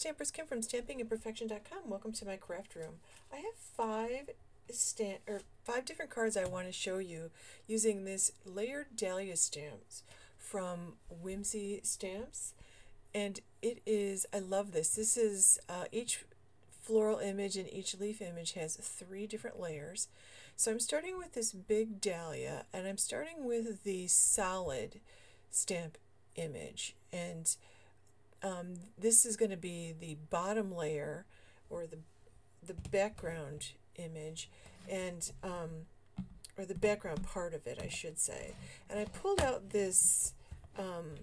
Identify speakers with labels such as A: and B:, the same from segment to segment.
A: Stampers Kim from stampingimperfection.com. Welcome to my craft room. I have five stamp or five different cards I want to show you using this layered dahlia stamps from Whimsy Stamps. And it is, I love this. This is uh, each floral image and each leaf image has three different layers. So I'm starting with this big dahlia and I'm starting with the solid stamp image. And um, this is going to be the bottom layer or the the background image and um, or the background part of it I should say. And I pulled out this um,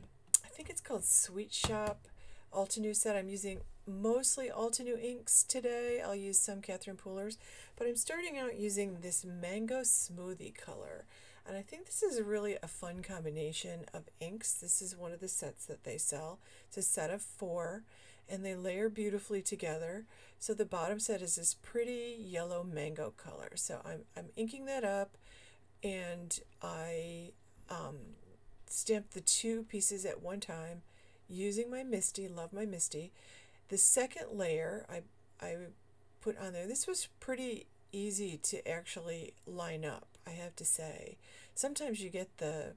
A: I think it's called Sweet Shop. Altenew set I'm using mostly Altenew inks today. I'll use some Catherine Poolers but I'm starting out using this mango smoothie color and I think this is really a fun combination of inks. This is one of the sets that they sell. It's a set of four, and they layer beautifully together. So the bottom set is this pretty yellow mango color. So I'm, I'm inking that up, and I um, stamped the two pieces at one time using my MISTI. Love my MISTI. The second layer I, I put on there, this was pretty easy to actually line up, I have to say. Sometimes you get the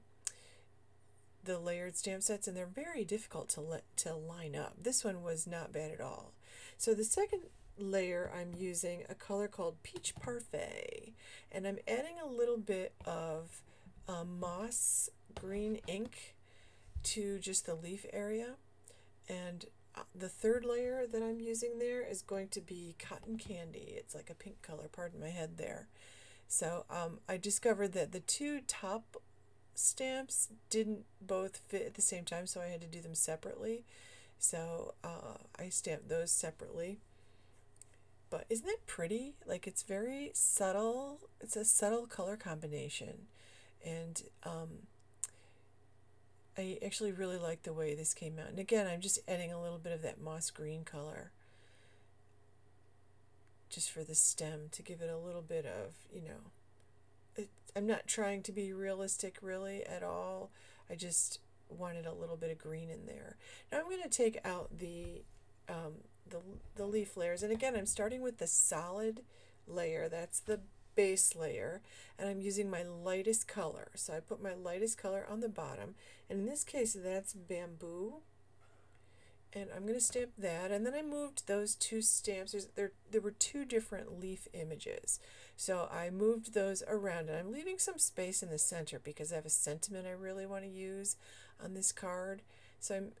A: the layered stamp sets and they're very difficult to let to line up. This one was not bad at all. So the second layer I'm using a color called Peach Parfait and I'm adding a little bit of um, moss green ink to just the leaf area and uh, the third layer that I'm using there is going to be cotton candy. It's like a pink color, pardon my head there. So um, I discovered that the two top stamps didn't both fit at the same time, so I had to do them separately. So uh, I stamped those separately. But isn't it pretty? Like it's very subtle. It's a subtle color combination. And um, I actually really like the way this came out. And again, I'm just adding a little bit of that moss green color just for the stem to give it a little bit of, you know, it, I'm not trying to be realistic really at all. I just wanted a little bit of green in there. Now I'm going to take out the, um, the, the leaf layers. And again, I'm starting with the solid layer. That's the base layer and I'm using my lightest color. So I put my lightest color on the bottom and in this case that's bamboo and I'm going to stamp that and then I moved those two stamps There's, there there were two different leaf images so I moved those around and I'm leaving some space in the center because I have a sentiment I really want to use on this card so I'm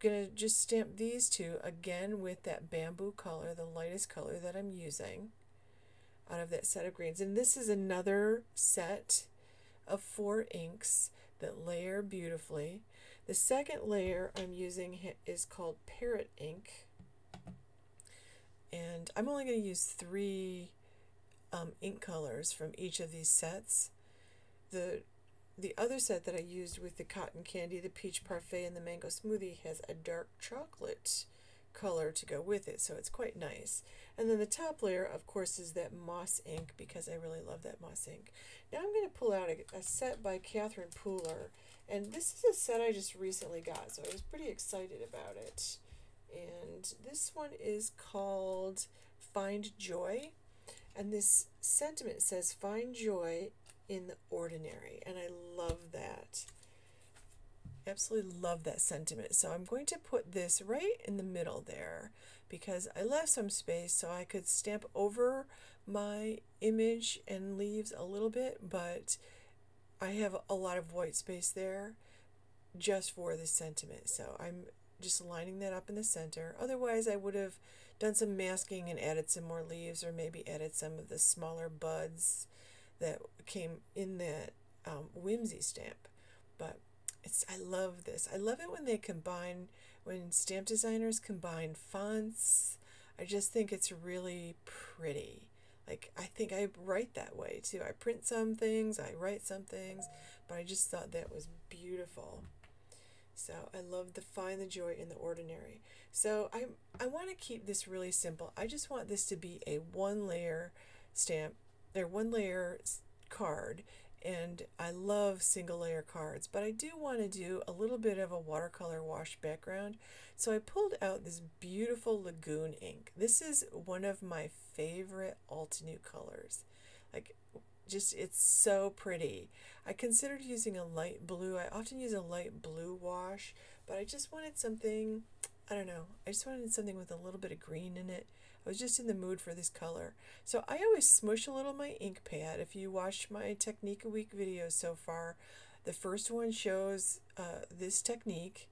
A: going to just stamp these two again with that bamboo color the lightest color that I'm using out of that set of greens. And this is another set of four inks that layer beautifully. The second layer I'm using is called Parrot ink. And I'm only going to use three um, ink colors from each of these sets. The the other set that I used with the cotton candy, the peach parfait, and the mango smoothie has a dark chocolate color to go with it, so it's quite nice. And then the top layer, of course, is that moss ink because I really love that moss ink. Now I'm going to pull out a, a set by Catherine Pooler, and this is a set I just recently got, so I was pretty excited about it. And this one is called Find Joy, and this sentiment says, Find joy in the ordinary, and I love that absolutely love that sentiment. So I'm going to put this right in the middle there because I left some space so I could stamp over my image and leaves a little bit, but I have a lot of white space there just for the sentiment. So I'm just lining that up in the center. Otherwise, I would have done some masking and added some more leaves or maybe added some of the smaller buds that came in that um, whimsy stamp. But it's I love this. I love it when they combine when stamp designers combine fonts. I just think it's really pretty. Like I think I write that way too. I print some things, I write some things, but I just thought that was beautiful. So I love the find the joy in the ordinary. So I I want to keep this really simple. I just want this to be a one layer stamp, or one layer card and I love single layer cards, but I do want to do a little bit of a watercolor wash background. So I pulled out this beautiful Lagoon ink. This is one of my favorite Altenew colors. Like just it's so pretty. I considered using a light blue. I often use a light blue wash, but I just wanted something, I don't know, I just wanted something with a little bit of green in it. Was just in the mood for this color. So I always smush a little my ink pad. If you watched my Technique a Week videos so far, the first one shows uh, this technique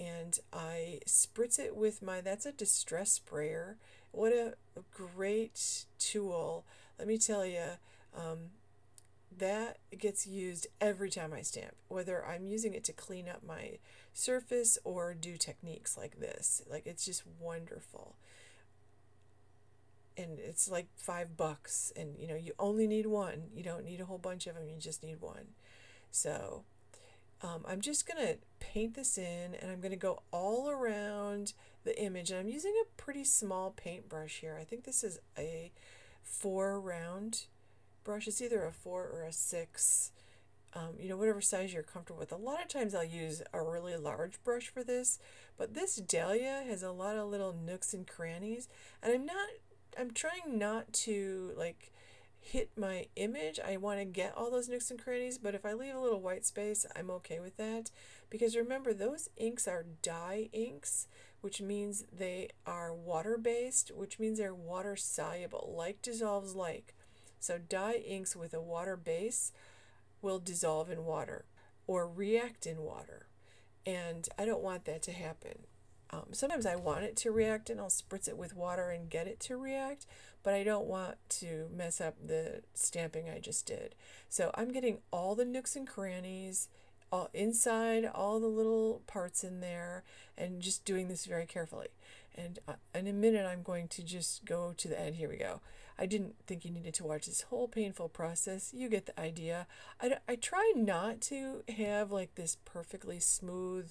A: and I spritz it with my, that's a distress sprayer. What a, a great tool. Let me tell you, um, that gets used every time I stamp, whether I'm using it to clean up my surface or do techniques like this. Like it's just wonderful. And it's like five bucks, and you know, you only need one. You don't need a whole bunch of them, you just need one. So um, I'm just going to paint this in and I'm going to go all around the image. And I'm using a pretty small paintbrush here. I think this is a four round brush. It's either a four or a six, um, you know, whatever size you're comfortable with. A lot of times I'll use a really large brush for this, but this Dahlia has a lot of little nooks and crannies, and I'm not, I'm trying not to like hit my image. I want to get all those nooks and crannies, but if I leave a little white space, I'm okay with that. Because remember, those inks are dye inks, which means they are water-based, which means they're water-soluble, like dissolves like. So dye inks with a water base will dissolve in water or react in water. And I don't want that to happen. Um, sometimes I want it to react and I'll spritz it with water and get it to react, but I don't want to mess up the stamping I just did. So I'm getting all the nooks and crannies all inside all the little parts in there and just doing this very carefully. And uh, in a minute, I'm going to just go to the end. Here we go. I didn't think you needed to watch this whole painful process. You get the idea. I, I try not to have like this perfectly smooth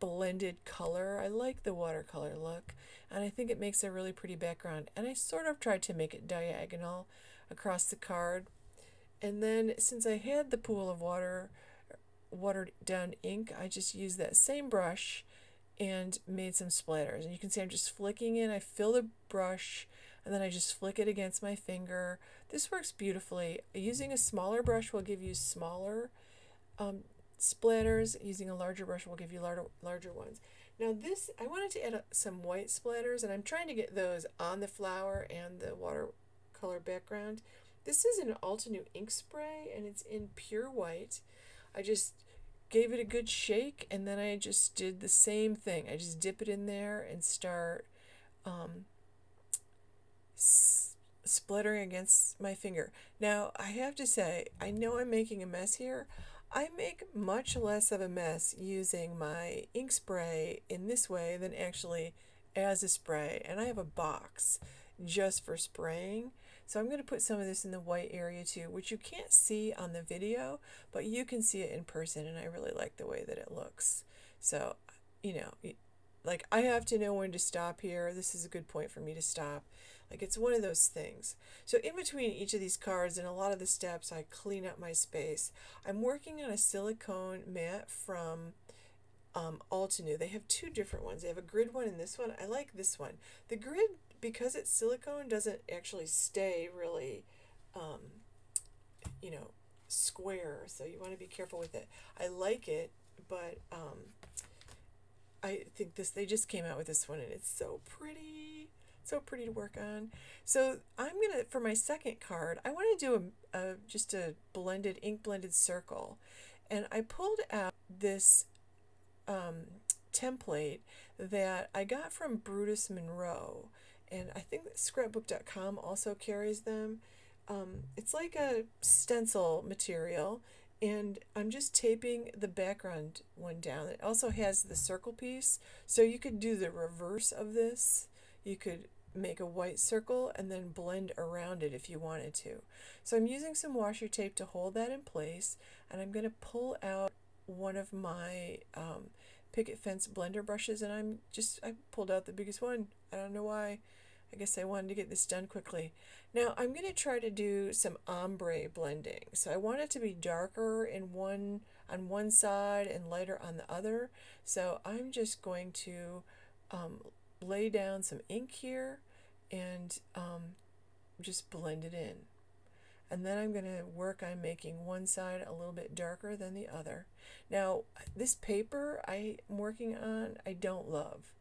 A: blended color. I like the watercolor look and I think it makes a really pretty background. And I sort of tried to make it diagonal across the card. And then since I had the pool of water, watered down ink, I just used that same brush and made some splatters. And you can see I'm just flicking in. I fill the brush and then I just flick it against my finger. This works beautifully. Using a smaller brush will give you smaller um, splatters. Using a larger brush will give you larger, larger ones. Now this, I wanted to add some white splatters and I'm trying to get those on the flower and the watercolor background. This is an Altenew ink spray and it's in pure white. I just gave it a good shake and then I just did the same thing. I just dip it in there and start um, splattering against my finger. Now, I have to say, I know I'm making a mess here. I make much less of a mess using my ink spray in this way than actually as a spray. And I have a box just for spraying. So I'm going to put some of this in the white area too, which you can't see on the video, but you can see it in person and I really like the way that it looks. So, you know, like I have to know when to stop here. This is a good point for me to stop. Like it's one of those things. So in between each of these cards and a lot of the steps, I clean up my space. I'm working on a silicone mat from um, Altenew. They have two different ones. They have a grid one and this one. I like this one. The grid, because it's silicone, doesn't actually stay really, um, you know, square. So you want to be careful with it. I like it, but um, I think this, they just came out with this one and it's so pretty so pretty to work on. So I'm gonna, for my second card, I want to do a, a just a blended, ink blended circle. And I pulled out this um, template that I got from Brutus Monroe. And I think scrapbook.com also carries them. Um, it's like a stencil material and I'm just taping the background one down. It also has the circle piece, so you could do the reverse of this. You could make a white circle and then blend around it if you wanted to. So I'm using some washi tape to hold that in place and I'm going to pull out one of my um, picket fence blender brushes and I'm just, I pulled out the biggest one. I don't know why. I guess I wanted to get this done quickly. Now I'm going to try to do some ombre blending. So I want it to be darker in one on one side and lighter on the other. So I'm just going to um, lay down some ink here and um, just blend it in. And then I'm going to work on making one side a little bit darker than the other. Now, this paper I'm working on, I don't love.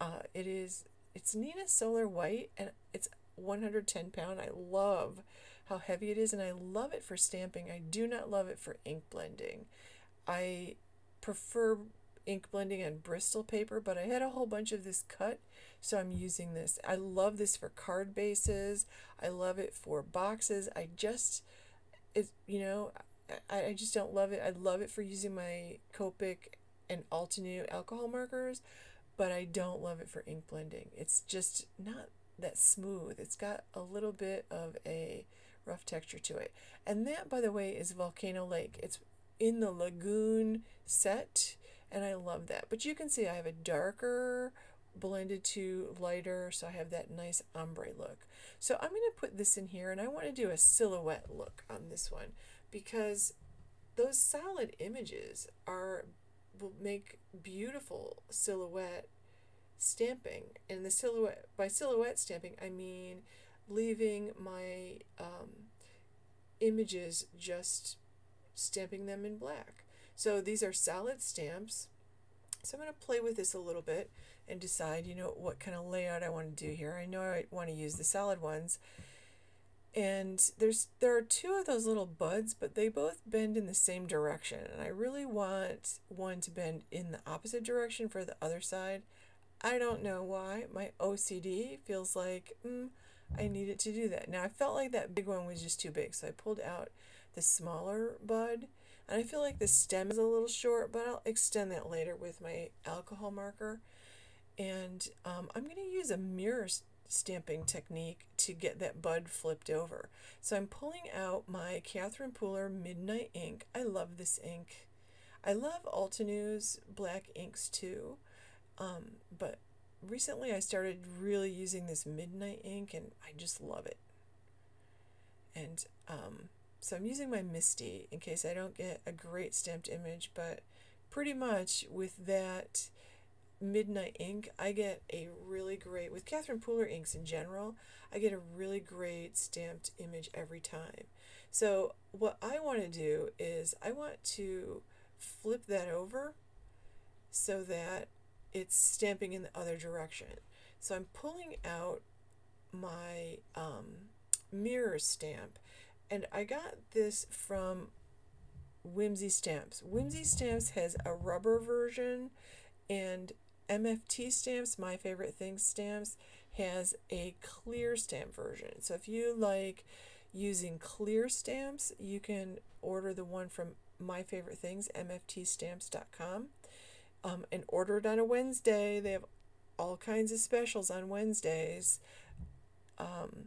A: Uh, it is, it's Neenah Solar White, and it's 110 pound. I love how heavy it is, and I love it for stamping. I do not love it for ink blending. I prefer ink blending on Bristol paper, but I had a whole bunch of this cut, so I'm using this. I love this for card bases. I love it for boxes. I just, it, you know, I, I just don't love it. I love it for using my Copic and Altenew alcohol markers, but I don't love it for ink blending. It's just not that smooth. It's got a little bit of a rough texture to it. And that, by the way, is Volcano Lake. It's in the lagoon set and I love that. But you can see I have a darker blended to lighter, so I have that nice ombre look. So I'm going to put this in here, and I want to do a silhouette look on this one because those solid images are will make beautiful silhouette stamping. And the silhouette by silhouette stamping, I mean leaving my um, images just stamping them in black. So these are solid stamps. So I'm going to play with this a little bit and decide, you know, what kind of layout I want to do here. I know I want to use the solid ones. And there's there are two of those little buds, but they both bend in the same direction. And I really want one to bend in the opposite direction for the other side. I don't know why. My OCD feels like mm, I need it to do that. Now I felt like that big one was just too big, so I pulled out the smaller bud and I feel like the stem is a little short, but I'll extend that later with my alcohol marker. And um, I'm going to use a mirror stamping technique to get that bud flipped over. So I'm pulling out my Catherine Pooler Midnight ink. I love this ink. I love Altenew's black inks too, um, but recently I started really using this Midnight ink and I just love it. And um, so I'm using my MISTI in case I don't get a great stamped image, but pretty much with that Midnight ink, I get a really great, with Catherine Pooler inks in general, I get a really great stamped image every time. So what I want to do is I want to flip that over so that it's stamping in the other direction. So I'm pulling out my um, mirror stamp and I got this from Whimsy Stamps. Whimsy Stamps has a rubber version, and MFT Stamps, my favorite things stamps, has a clear stamp version. So if you like using clear stamps, you can order the one from my favorite things, mftstamps.com, um, and order it on a Wednesday. They have all kinds of specials on Wednesdays. Um,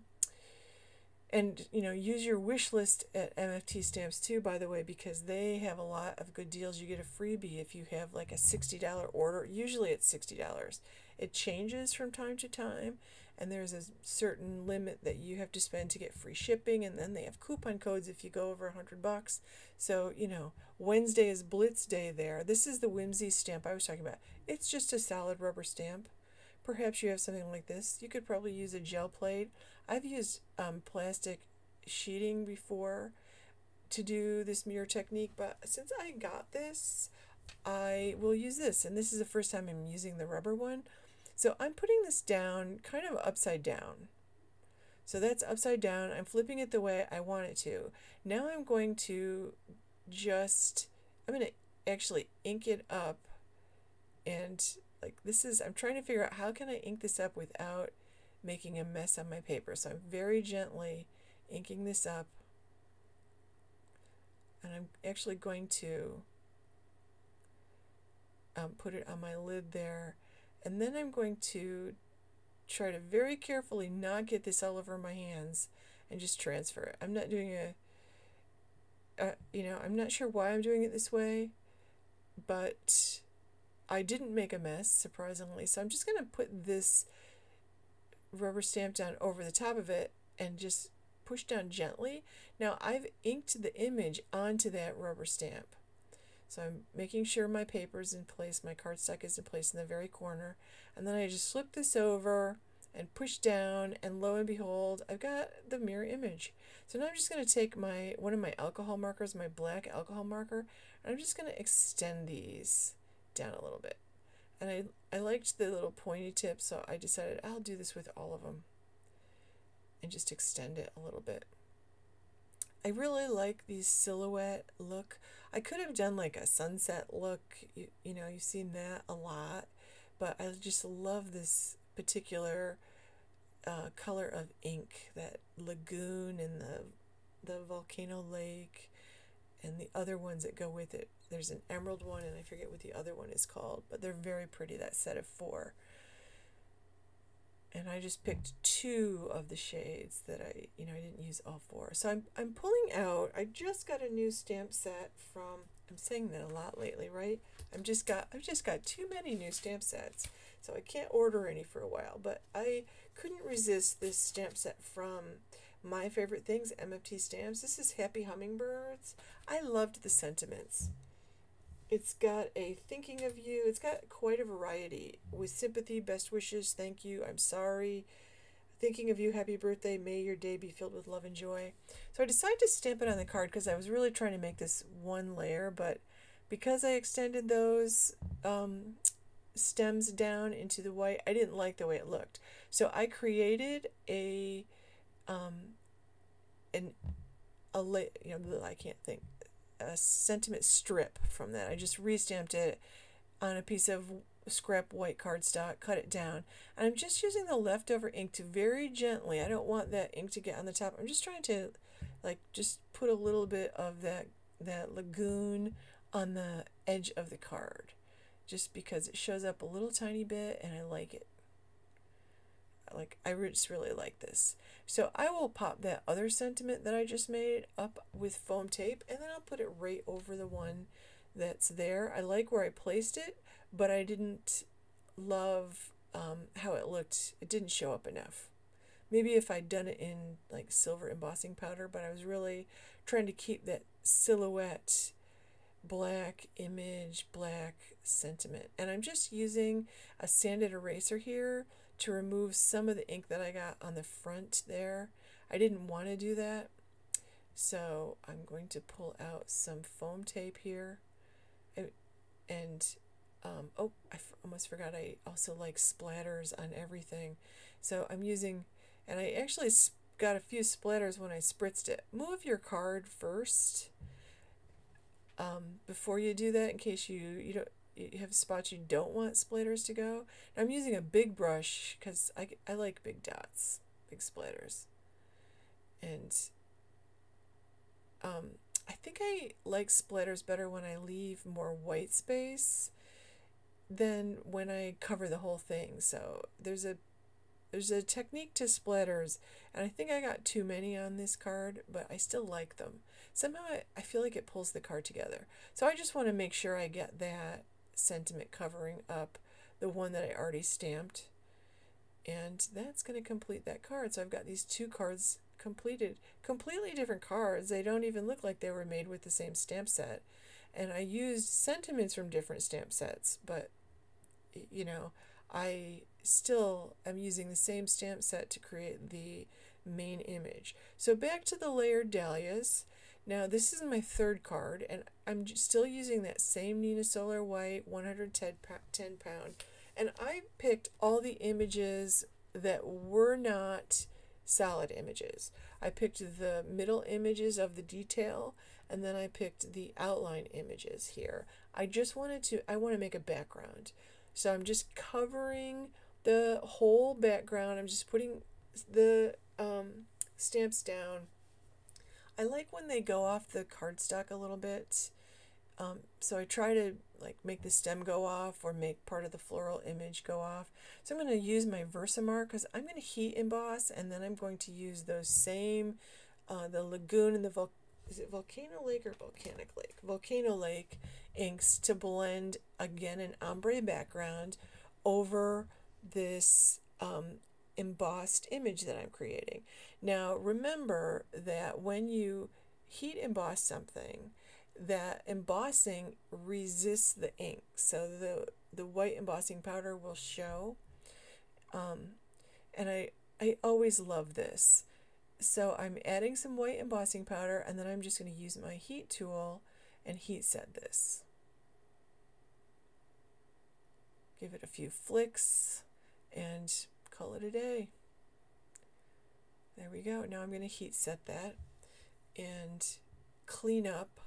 A: and you know use your wish list at mft stamps too by the way because they have a lot of good deals. You get a freebie if you have like a $60 order usually it's $60 it changes from time to time and there's a certain limit that you have to spend to get free shipping and then they have coupon codes if you go over a hundred bucks. So you know wednesday is blitz day there. This is the whimsy stamp i was talking about. It's just a solid rubber stamp. Perhaps you have something like this. You could probably use a gel plate I've used um, plastic sheeting before to do this mirror technique, but since I got this, I will use this. And this is the first time I'm using the rubber one. So I'm putting this down kind of upside down. So that's upside down. I'm flipping it the way I want it to. Now I'm going to just, I'm going to actually ink it up. And like this is, I'm trying to figure out how can I ink this up without making a mess on my paper. So I'm very gently inking this up. And I'm actually going to um, put it on my lid there. And then I'm going to try to very carefully not get this all over my hands and just transfer it. I'm not doing a, uh, you know, I'm not sure why I'm doing it this way, but I didn't make a mess, surprisingly. So I'm just going to put this rubber stamp down over the top of it and just push down gently. Now I've inked the image onto that rubber stamp. So I'm making sure my paper is in place, my cardstock is in place in the very corner. And then I just flip this over and push down and lo and behold, I've got the mirror image. So now I'm just going to take my one of my alcohol markers, my black alcohol marker, and I'm just going to extend these down a little bit. And I, I liked the little pointy tip, so I decided I'll do this with all of them and just extend it a little bit. I really like the silhouette look. I could have done like a sunset look, you, you know, you've seen that a lot, but I just love this particular uh, color of ink, that lagoon and the the volcano lake and the other ones that go with it. There's an emerald one and I forget what the other one is called, but they're very pretty, that set of four and I just picked two of the shades that I, you know, I didn't use all four. So I'm, I'm pulling out, I just got a new stamp set from, I'm saying that a lot lately, right? I'm just got, I've just got too many new stamp sets, so I can't order any for a while, but I couldn't resist this stamp set from my favorite things, MFT stamps. This is Happy Hummingbirds. I loved the sentiments. It's got a thinking of you. It's got quite a variety with sympathy, best wishes, thank you, I'm sorry, thinking of you, happy birthday, may your day be filled with love and joy. So I decided to stamp it on the card because I was really trying to make this one layer, but because I extended those um, stems down into the white, I didn't like the way it looked. So I created a um, an a you know I can't think a sentiment strip from that. I just restamped it on a piece of scrap white cardstock, cut it down, and I'm just using the leftover ink to very gently, I don't want that ink to get on the top, I'm just trying to like just put a little bit of that, that lagoon on the edge of the card, just because it shows up a little tiny bit and I like it. Like, I just really like this. So I will pop that other sentiment that I just made up with foam tape and then I'll put it right over the one that's there. I like where I placed it, but I didn't love um, how it looked. It didn't show up enough. Maybe if I'd done it in like silver embossing powder, but I was really trying to keep that silhouette black image, black sentiment. And I'm just using a sanded eraser here to remove some of the ink that I got on the front there. I didn't want to do that. So I'm going to pull out some foam tape here. And, um, oh, I almost forgot I also like splatters on everything. So I'm using, and I actually got a few splatters when I spritzed it. Move your card first um, before you do that in case you, you don't, you have spots you don't want splatters to go. I'm using a big brush because I, I like big dots, big splatters. And um, I think I like splatters better when I leave more white space than when I cover the whole thing. So there's a there's a technique to splatters, and I think I got too many on this card, but I still like them. Somehow I, I feel like it pulls the card together. So I just want to make sure I get that sentiment covering up the one that I already stamped. And that's going to complete that card. So I've got these two cards completed. Completely different cards. They don't even look like they were made with the same stamp set. And I used sentiments from different stamp sets, but you know, I still am using the same stamp set to create the main image. So back to the layered dahlias. Now this is my third card and I'm still using that same Neenah Solar White 110 pound and I picked all the images that were not solid images. I picked the middle images of the detail and then I picked the outline images here. I just wanted to, I want to make a background. So I'm just covering the whole background. I'm just putting the um, stamps down I like when they go off the cardstock a little bit. Um, so I try to like make the stem go off or make part of the floral image go off. So I'm going to use my Versamark because I'm going to heat emboss and then I'm going to use those same, uh, the lagoon and the vol is it Volcano Lake or Volcanic Lake? Volcano Lake inks to blend again an ombre background over this um, embossed image that I'm creating. Now remember that when you heat emboss something, that embossing resists the ink. So the, the white embossing powder will show. Um, and I, I always love this. So I'm adding some white embossing powder and then I'm just going to use my heat tool and heat set this. Give it a few flicks and call it a day. There we go. Now I'm going to heat set that and clean up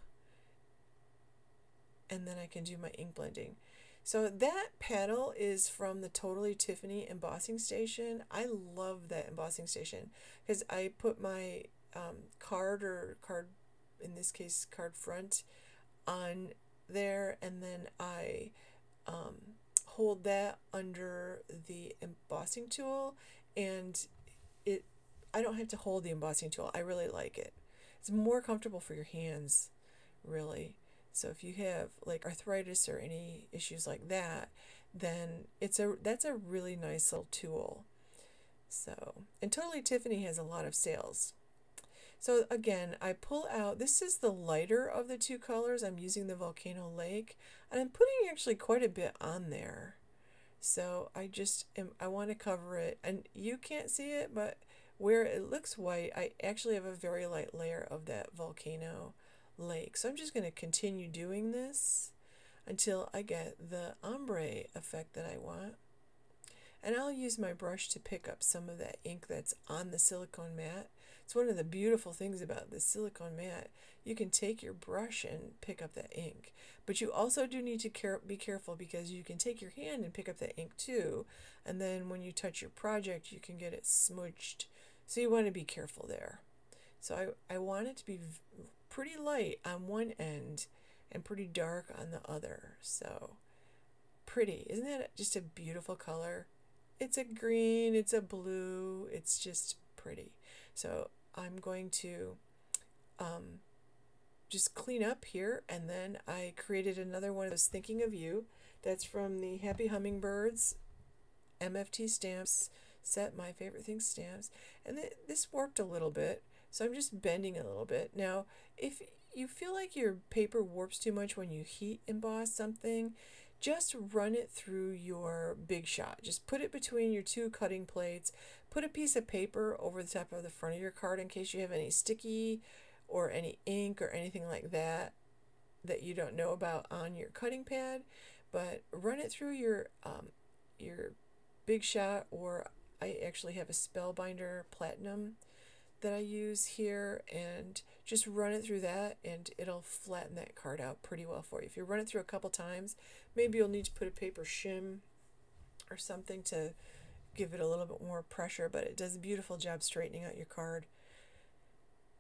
A: and then I can do my ink blending. So that panel is from the Totally Tiffany embossing station. I love that embossing station because I put my um, card or card, in this case, card front on there and then I um, hold that under the embossing tool and it I don't have to hold the embossing tool. I really like it. It's more comfortable for your hands, really. So if you have like arthritis or any issues like that, then it's a that's a really nice little tool. So, and Totally Tiffany has a lot of sales. So again, I pull out, this is the lighter of the two colors. I'm using the Volcano Lake, and I'm putting actually quite a bit on there. So I just, am, I want to cover it, and you can't see it, but where it looks white, I actually have a very light layer of that Volcano Lake. So I'm just going to continue doing this until I get the ombre effect that I want. And I'll use my brush to pick up some of that ink that's on the silicone mat it's one of the beautiful things about the silicone mat. You can take your brush and pick up that ink. But you also do need to care, be careful because you can take your hand and pick up that ink too. And then when you touch your project, you can get it smudged. So you want to be careful there. So I, I want it to be pretty light on one end and pretty dark on the other. So pretty. Isn't that just a beautiful color? It's a green, it's a blue, it's just pretty. So I'm going to um, just clean up here and then I created another one of was Thinking of You. That's from the Happy Hummingbirds MFT stamps set, My Favorite thing stamps. And th this warped a little bit, so I'm just bending a little bit. Now, if you feel like your paper warps too much when you heat emboss something, just run it through your Big Shot. Just put it between your two cutting plates. Put a piece of paper over the top of the front of your card in case you have any sticky or any ink or anything like that that you don't know about on your cutting pad. But run it through your um, your Big Shot or I actually have a Spellbinder Platinum that I use here and just run it through that and it'll flatten that card out pretty well for you. If you run it through a couple times, maybe you'll need to put a paper shim or something to give it a little bit more pressure, but it does a beautiful job straightening out your card.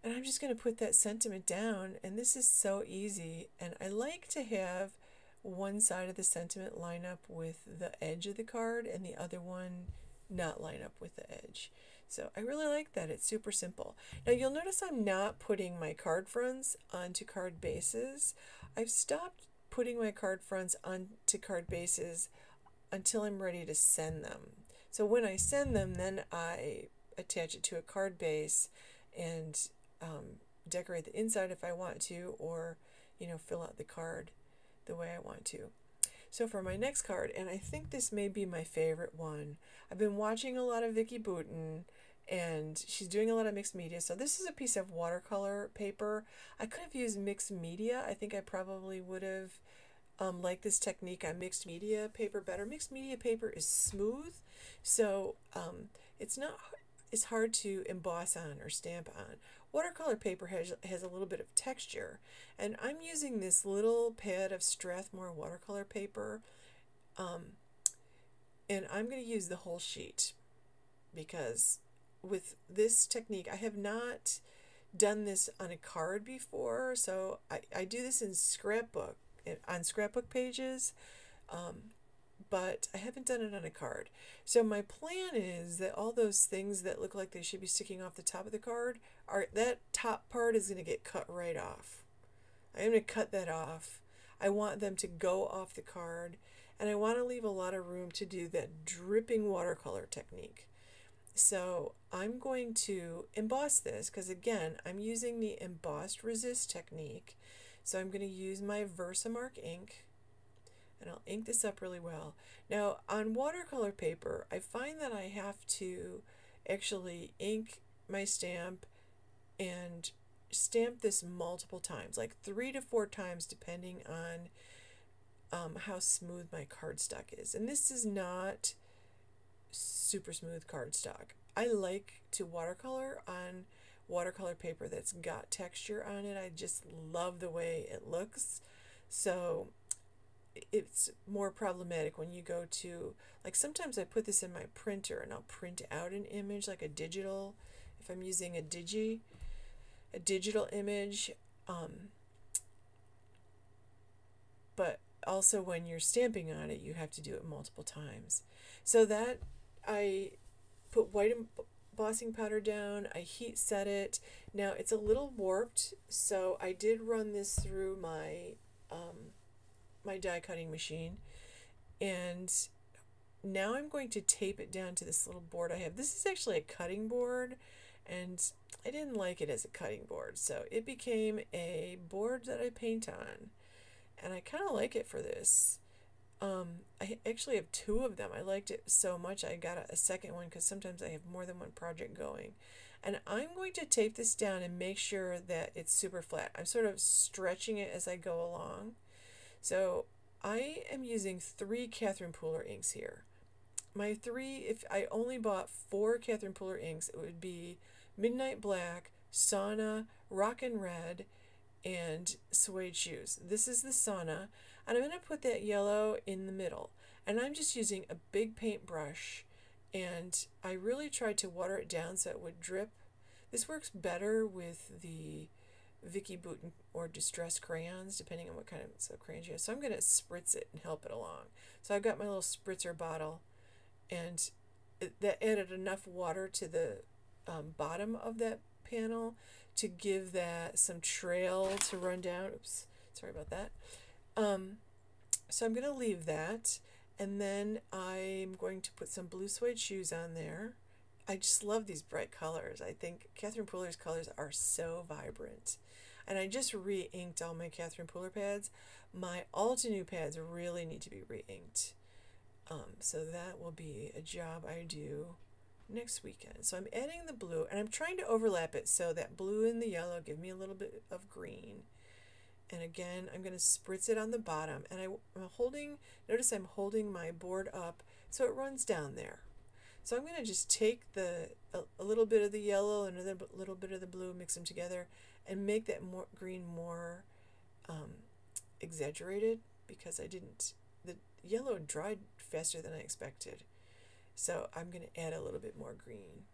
A: And I'm just going to put that sentiment down, and this is so easy. And I like to have one side of the sentiment line up with the edge of the card and the other one not line up with the edge. So I really like that. It's super simple. Now you'll notice I'm not putting my card fronts onto card bases. I've stopped putting my card fronts onto card bases until I'm ready to send them. So when I send them, then I attach it to a card base and um, decorate the inside if I want to, or you know, fill out the card the way I want to. So for my next card, and I think this may be my favorite one, I've been watching a lot of Vicki Boutin and she's doing a lot of mixed media. So this is a piece of watercolor paper. I could have used mixed media. I think I probably would have um, liked this technique on mixed media paper better. Mixed media paper is smooth, so um, it's not it's hard to emboss on or stamp on. Watercolor paper has, has a little bit of texture, and I'm using this little pad of Strathmore watercolor paper, um, and I'm going to use the whole sheet because with this technique, I have not done this on a card before, so I, I do this in scrapbook, on scrapbook pages, um, but I haven't done it on a card. So my plan is that all those things that look like they should be sticking off the top of the card, are that top part is going to get cut right off. I'm going to cut that off. I want them to go off the card, and I want to leave a lot of room to do that dripping watercolor technique. So I'm going to emboss this because again, I'm using the embossed resist technique. So I'm going to use my Versamark ink and I'll ink this up really well. Now on watercolor paper, I find that I have to actually ink my stamp and stamp this multiple times, like three to four times depending on um, how smooth my cardstock is. And this is not super smooth cardstock. I like to watercolor on watercolor paper that's got texture on it. I just love the way it looks. So it's more problematic when you go to like sometimes I put this in my printer and I'll print out an image like a digital if I'm using a digi a digital image um, but also when you're stamping on it you have to do it multiple times so that I put white embossing powder down I heat set it now it's a little warped so I did run this through my um, my die cutting machine and now I'm going to tape it down to this little board I have. This is actually a cutting board and I didn't like it as a cutting board so it became a board that I paint on and I kind of like it for this. Um, I actually have two of them. I liked it so much I got a, a second one because sometimes I have more than one project going. And I'm going to tape this down and make sure that it's super flat. I'm sort of stretching it as I go along. So I am using three Catherine Pooler inks here. My three, if I only bought four Catherine Pooler inks, it would be Midnight Black, Sauna, Rockin' Red, and Suede Shoes. This is the Sauna, and I'm going to put that yellow in the middle. And I'm just using a big paintbrush, and I really tried to water it down so it would drip. This works better with the Vicki Boutin or Distress crayons, depending on what kind of so crayons you have. So I'm going to spritz it and help it along. So I've got my little spritzer bottle, and it, that added enough water to the um, bottom of that panel to give that some trail to run down. Oops, sorry about that. Um, so I'm going to leave that, and then I'm going to put some blue suede shoes on there. I just love these bright colors. I think Catherine Pooler's colors are so vibrant. And I just re-inked all my Catherine Pooler pads. My Altenew pads really need to be re-inked. Um, so that will be a job I do next weekend. So I'm adding the blue and I'm trying to overlap it so that blue and the yellow give me a little bit of green. And again, I'm going to spritz it on the bottom and I, I'm holding, notice I'm holding my board up so it runs down there. So I'm going to just take the a, a little bit of the yellow and a little bit of the blue, mix them together, and make that more green more um, exaggerated because I didn't the yellow dried faster than I expected so I'm going to add a little bit more green.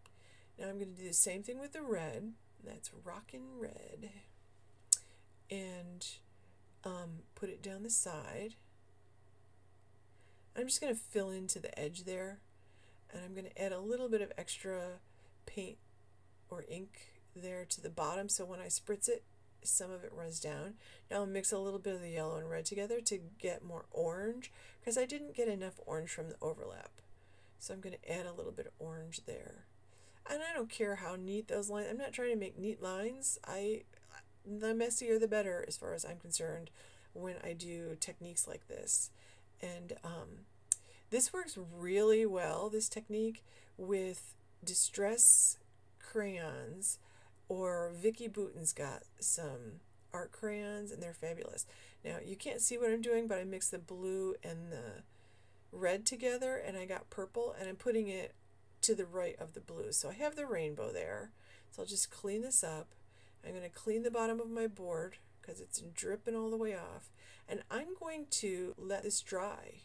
A: Now I'm going to do the same thing with the red. That's rockin' red. And um, put it down the side. I'm just going to fill into the edge there. And I'm going to add a little bit of extra paint or ink there to the bottom. So when I spritz it some of it runs down. Now I'll mix a little bit of the yellow and red together to get more orange because I didn't get enough orange from the overlap. So I'm going to add a little bit of orange there. And I don't care how neat those lines, I'm not trying to make neat lines. I the messier the better as far as I'm concerned when I do techniques like this. And um, this works really well, this technique, with distress crayons or Vicki Boutin's got some art crayons and they're fabulous. Now you can't see what I'm doing, but I mix the blue and the red together and I got purple and I'm putting it to the right of the blue. So I have the rainbow there. So I'll just clean this up. I'm going to clean the bottom of my board because it's dripping all the way off. And I'm going to let this dry.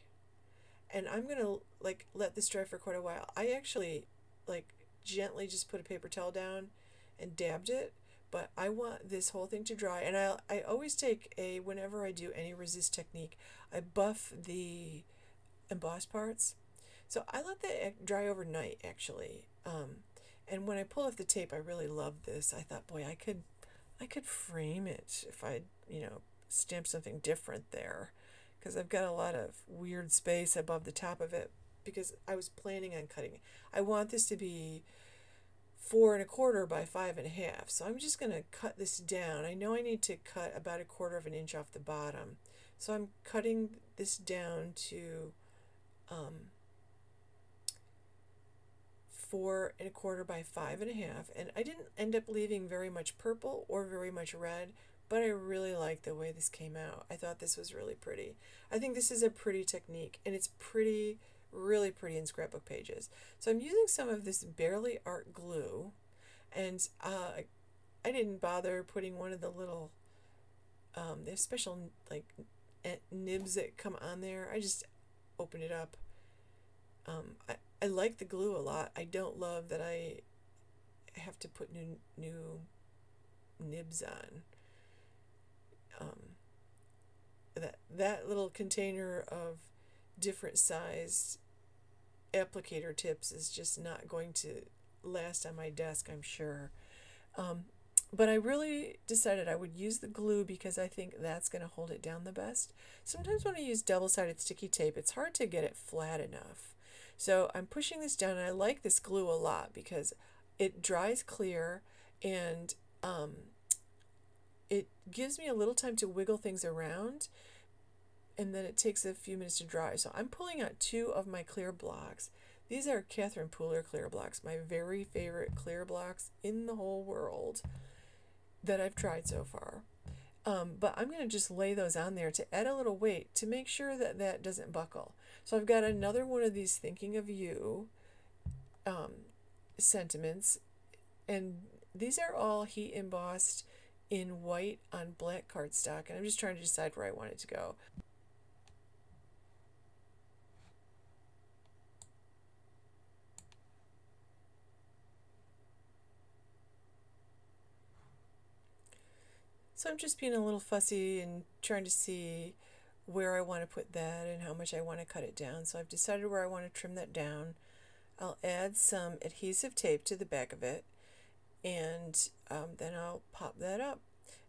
A: And I'm going to like let this dry for quite a while. I actually like gently just put a paper towel down and dabbed it but I want this whole thing to dry and I, I always take a whenever I do any resist technique I buff the embossed parts so I let that dry overnight actually um, and when I pull off the tape I really loved this I thought boy I could I could frame it if I you know stamp something different there because I've got a lot of weird space above the top of it because I was planning on cutting. I want this to be four and a quarter by five and a half. So I'm just going to cut this down. I know I need to cut about a quarter of an inch off the bottom. So I'm cutting this down to um, four and a quarter by five and a half. And I didn't end up leaving very much purple or very much red, but I really like the way this came out. I thought this was really pretty. I think this is a pretty technique and it's pretty really pretty in scrapbook pages. So I'm using some of this Bearly Art glue and uh, I didn't bother putting one of the little, um, there's special like nibs that come on there. I just open it up. Um, I, I like the glue a lot. I don't love that I have to put new, new nibs on. Um, that, that little container of different sized applicator tips is just not going to last on my desk, I'm sure. Um, but I really decided I would use the glue because I think that's going to hold it down the best. Sometimes when I use double-sided sticky tape, it's hard to get it flat enough. So I'm pushing this down, and I like this glue a lot because it dries clear and um, it gives me a little time to wiggle things around and then it takes a few minutes to dry. So I'm pulling out two of my clear blocks. These are Catherine Pooler clear blocks, my very favorite clear blocks in the whole world that I've tried so far. Um, but I'm going to just lay those on there to add a little weight to make sure that that doesn't buckle. So I've got another one of these thinking of you um, sentiments, and these are all heat embossed in white on black cardstock, and I'm just trying to decide where I want it to go. So I'm just being a little fussy and trying to see where I want to put that and how much I want to cut it down. So I've decided where I want to trim that down. I'll add some adhesive tape to the back of it and um, then I'll pop that up.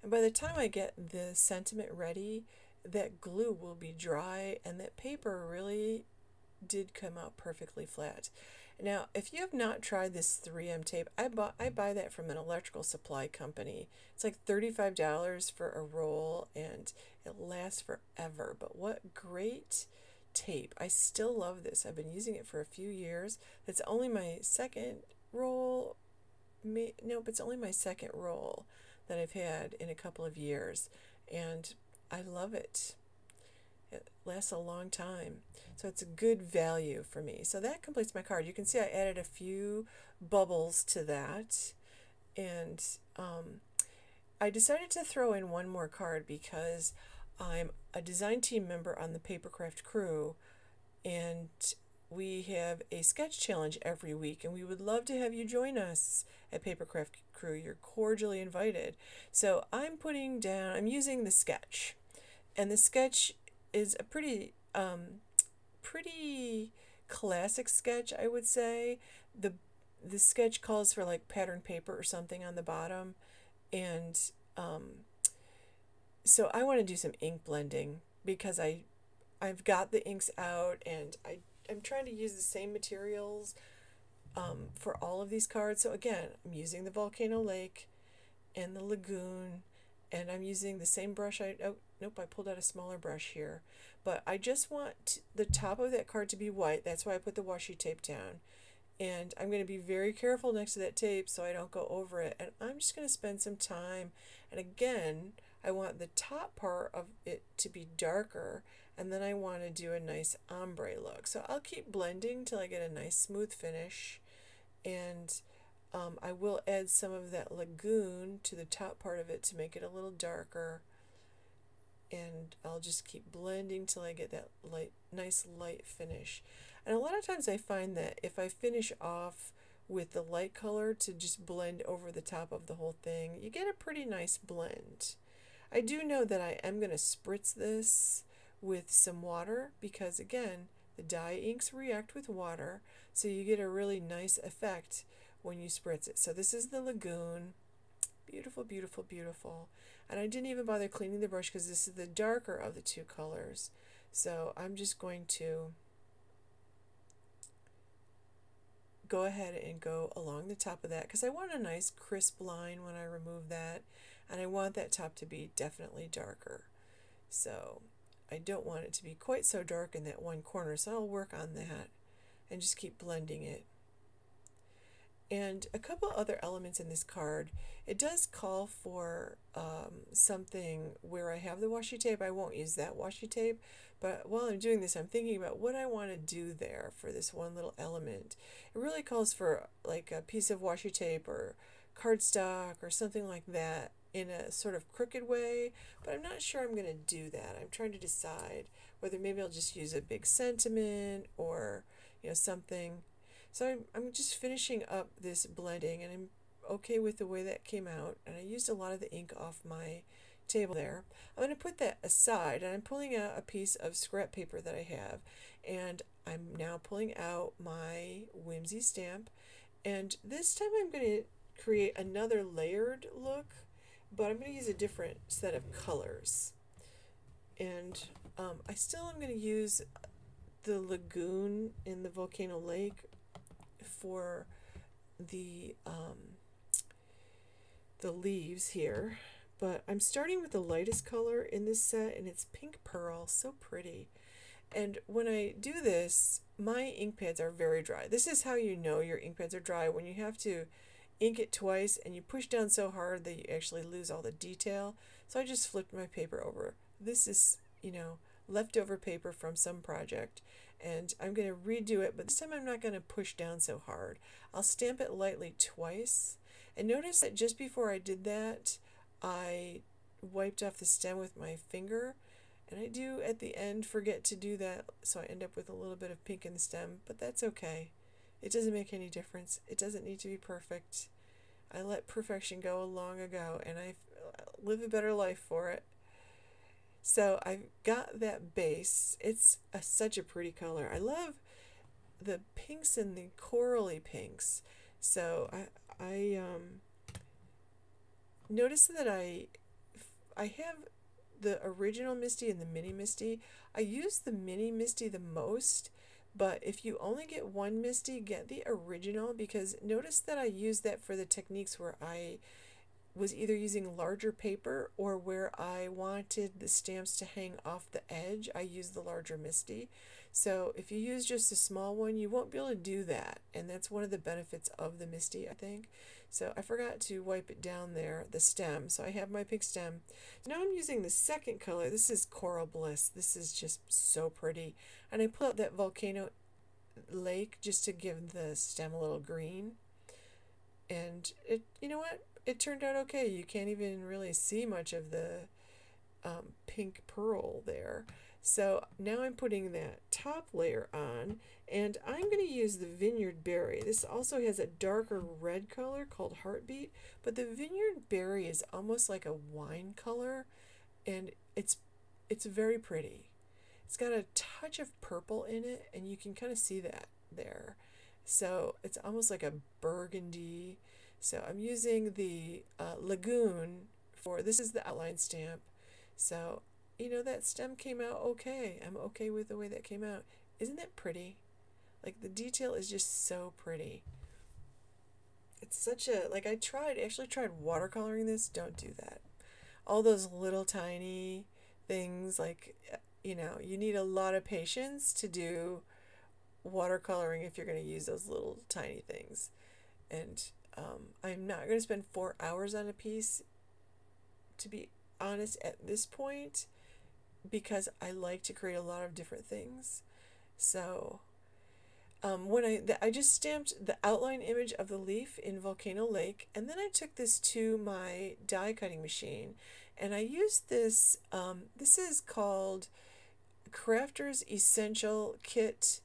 A: And by the time I get the sentiment ready, that glue will be dry and that paper really did come out perfectly flat. Now, if you have not tried this 3M tape, I buy, I buy that from an electrical supply company. It's like $35 for a roll and it lasts forever. But what great tape. I still love this. I've been using it for a few years. It's only my second roll. Nope, it's only my second roll that I've had in a couple of years. And I love it. Lasts a long time. So it's a good value for me. So that completes my card. You can see I added a few bubbles to that. And um, I decided to throw in one more card because I'm a design team member on the Papercraft crew. And we have a sketch challenge every week, and we would love to have you join us at Papercraft Crew. You're cordially invited. So I'm putting down, I'm using the sketch, and the sketch is a pretty um, pretty classic sketch, I would say. The the sketch calls for like pattern paper or something on the bottom, and um, so I want to do some ink blending because I I've got the inks out and I I'm trying to use the same materials um, for all of these cards. So again, I'm using the Volcano Lake and the Lagoon and I'm using the same brush I oh nope I pulled out a smaller brush here. But I just want the top of that card to be white. That's why I put the washi tape down. And I'm going to be very careful next to that tape so I don't go over it. And I'm just going to spend some time and again I want the top part of it to be darker and then I want to do a nice ombre look. So I'll keep blending till I get a nice smooth finish. And um, I will add some of that lagoon to the top part of it to make it a little darker. And I'll just keep blending till I get that light, nice light finish. And a lot of times I find that if I finish off with the light color to just blend over the top of the whole thing, you get a pretty nice blend. I do know that I am going to spritz this with some water because again, the dye inks react with water, so you get a really nice effect when you spritz it. So this is the lagoon. Beautiful, beautiful, beautiful. And I didn't even bother cleaning the brush because this is the darker of the two colors. So I'm just going to go ahead and go along the top of that because I want a nice crisp line when I remove that and I want that top to be definitely darker. So I don't want it to be quite so dark in that one corner so I'll work on that and just keep blending it. And a couple other elements in this card. It does call for um, something where I have the washi tape. I won't use that washi tape, but while I'm doing this, I'm thinking about what I want to do there for this one little element. It really calls for like a piece of washi tape or cardstock or something like that in a sort of crooked way, but I'm not sure I'm going to do that. I'm trying to decide whether maybe I'll just use a big sentiment or, you know, something so I'm, I'm just finishing up this blending and I'm okay with the way that came out. And I used a lot of the ink off my table there. I'm going to put that aside and I'm pulling out a piece of scrap paper that I have. And I'm now pulling out my Whimsy stamp. And this time I'm going to create another layered look, but I'm going to use a different set of colors. And um, I still am going to use the lagoon in the volcano lake for the um, the leaves here, but I'm starting with the lightest color in this set, and it's pink pearl, so pretty. And when I do this, my ink pads are very dry. This is how you know your ink pads are dry, when you have to ink it twice and you push down so hard that you actually lose all the detail. So I just flipped my paper over. This is, you know, leftover paper from some project and I'm going to redo it, but this time I'm not going to push down so hard. I'll stamp it lightly twice. And notice that just before I did that, I wiped off the stem with my finger. And I do at the end forget to do that, so I end up with a little bit of pink in the stem, but that's okay. It doesn't make any difference. It doesn't need to be perfect. I let perfection go a long ago, and I live a better life for it. So I've got that base. It's a, such a pretty color. I love the pinks and the corally pinks. So I, I um, notice that I, I have the original MISTI and the mini MISTI. I use the mini MISTI the most, but if you only get one MISTI, get the original because notice that I use that for the techniques where I was either using larger paper or where I wanted the stamps to hang off the edge, I used the larger MISTI. So if you use just a small one, you won't be able to do that. And that's one of the benefits of the MISTI, I think. So I forgot to wipe it down there, the stem. So I have my pink stem. Now I'm using the second color. This is Coral Bliss. This is just so pretty. And I pull out that volcano lake just to give the stem a little green. And it, you know what? It turned out okay. You can't even really see much of the um, pink pearl there. So now I'm putting that top layer on and I'm going to use the Vineyard Berry. This also has a darker red color called Heartbeat, but the Vineyard Berry is almost like a wine color and it's it's very pretty. It's got a touch of purple in it and you can kind of see that there. So it's almost like a burgundy so I'm using the uh, Lagoon for, this is the outline stamp. So, you know, that stem came out okay. I'm okay with the way that came out. Isn't that pretty? Like the detail is just so pretty. It's such a, like I tried, actually tried watercoloring this. Don't do that. All those little tiny things, like, you know, you need a lot of patience to do watercoloring if you're going to use those little tiny things. And um, I'm not going to spend four hours on a piece, to be honest, at this point, because I like to create a lot of different things. So, um, when I the, I just stamped the outline image of the leaf in Volcano Lake, and then I took this to my die cutting machine, and I used this. Um, this is called Crafter's Essential Kit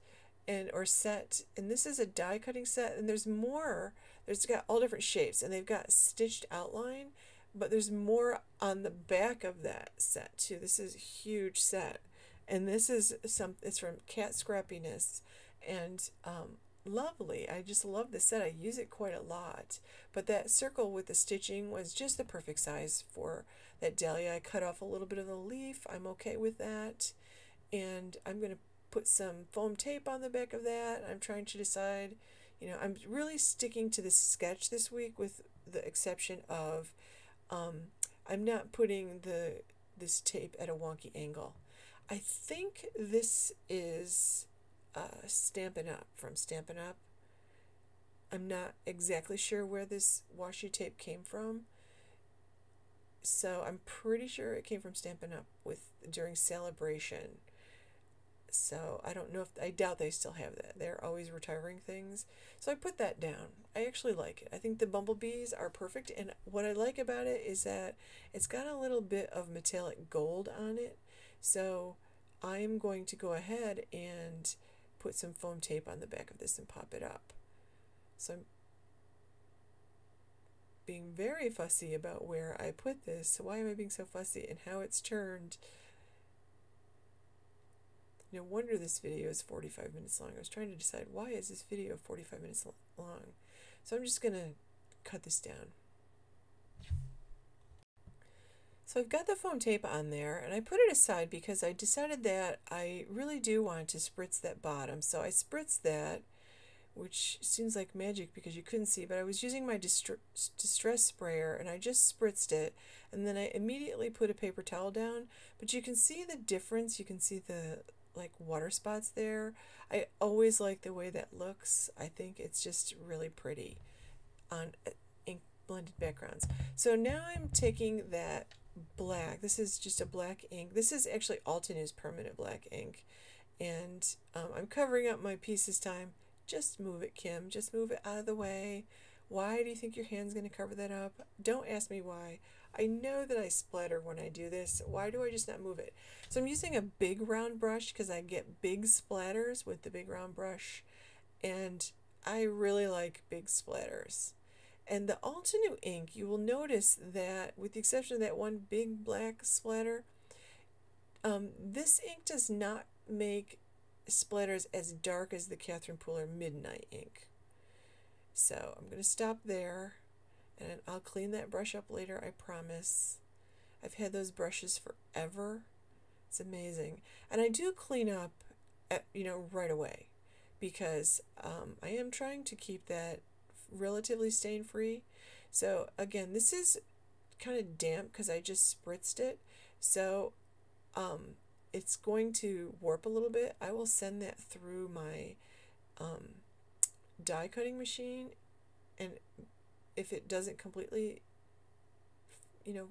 A: and or set, and this is a die cutting set, and there's more there's got all different shapes and they've got stitched outline, but there's more on the back of that set too. This is a huge set. And this is some it's from Kat Scrappiness and um, lovely. I just love the set. I use it quite a lot. But that circle with the stitching was just the perfect size for that dahlia. I cut off a little bit of the leaf. I'm okay with that. And I'm going to put some foam tape on the back of that. I'm trying to decide You know, I'm really sticking to this sketch this week with the exception of um, I'm not putting the this tape at a wonky angle. I think this is uh, Stampin' Up! from Stampin' Up! I'm not exactly sure where this washi tape came from. So I'm pretty sure it came from Stampin' Up! with during celebration. So I don't know if I doubt they still have that. They're always retiring things. So I put that down. I actually like it. I think the bumblebees are perfect and what I like about it is that it's got a little bit of metallic gold on it. So I'm going to go ahead and put some foam tape on the back of this and pop it up. So I'm being very fussy about where I put this. So why am I being so fussy and how it's turned? No wonder this video is 45 minutes long. I was trying to decide why is this video 45 minutes long. So I'm just going to cut this down. So I've got the foam tape on there and I put it aside because I decided that I really do want to spritz that bottom. So I spritzed that, which seems like magic because you couldn't see, but I was using my distress sprayer and I just spritzed it and then I immediately put a paper towel down. But you can see the difference. You can see the like water spots there. I always like the way that looks. I think it's just really pretty on ink blended backgrounds. So now I'm taking that black. This is just a black ink. This is actually Altenew's permanent black ink. And um, I'm covering up my piece this time. Just move it, Kim. Just move it out of the way. Why do you think your hand's going to cover that up? Don't ask me why. I know that I splatter when I do this. Why do I just not move it? So I'm using a big round brush because I get big splatters with the big round brush. And I really like big splatters. And the Altenew ink, you will notice that with the exception of that one big black splatter, um, this ink does not make splatters as dark as the Catherine Pooler Midnight ink. So I'm going to stop there. And I'll clean that brush up later, I promise. I've had those brushes forever. It's amazing. And I do clean up, at, you know, right away because um, I am trying to keep that relatively stain free. So again, this is kind of damp because I just spritzed it. So um, it's going to warp a little bit. I will send that through my um, die cutting machine and if it doesn't completely, you know,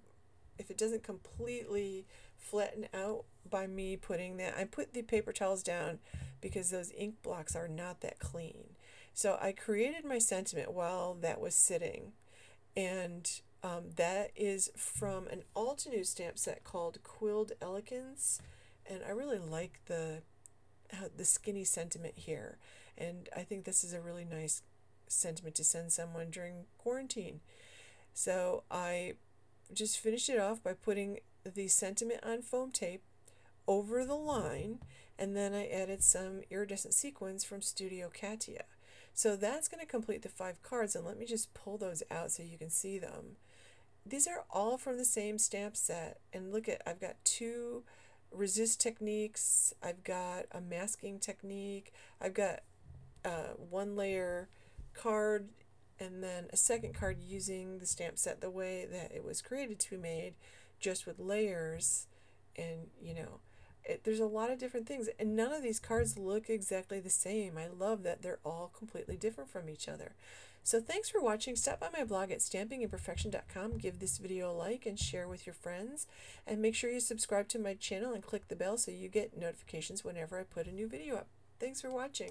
A: if it doesn't completely flatten out by me putting that, I put the paper towels down because those ink blocks are not that clean. So I created my sentiment while that was sitting. And um, that is from an Altenew's stamp set called Quilled Elegance. And I really like the, uh, the skinny sentiment here. And I think this is a really nice sentiment to send someone during quarantine. So I just finished it off by putting the sentiment on foam tape over the line and then I added some iridescent sequins from Studio Katia. So that's going to complete the five cards and let me just pull those out so you can see them. These are all from the same stamp set and look at I've got two resist techniques, I've got a masking technique, I've got uh, one layer card and then a second card using the stamp set the way that it was created to be made, just with layers. And, you know, it, there's a lot of different things. And none of these cards look exactly the same. I love that they're all completely different from each other. So thanks for watching. Stop by my blog at stampingimperfection.com. Give this video a like and share with your friends. And make sure you subscribe to my channel and click the bell so you get notifications whenever I put a new video up. Thanks for watching.